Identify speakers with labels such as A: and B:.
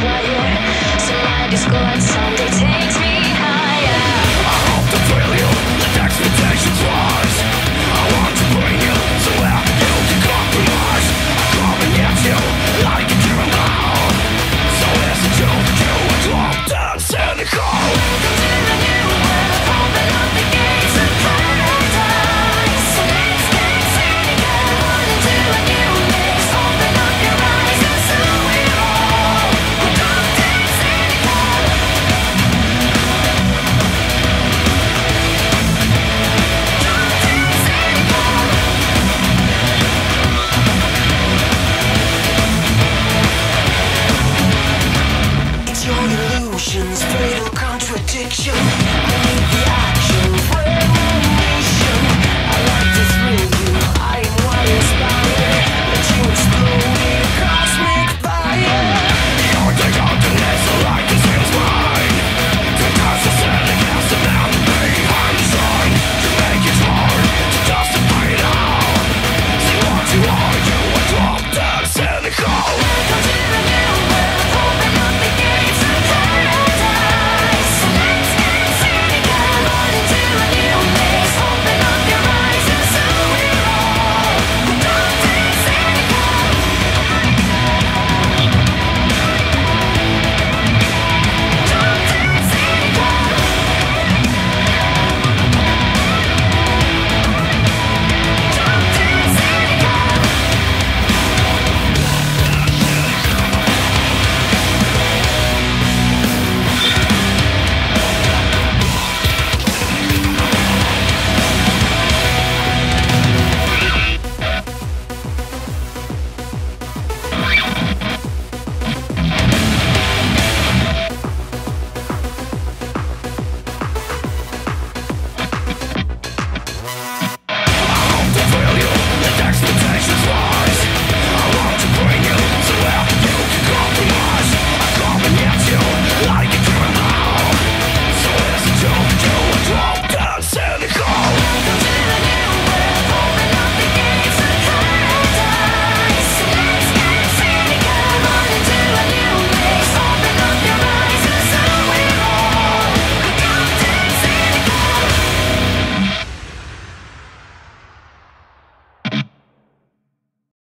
A: So I just go outside. addiction.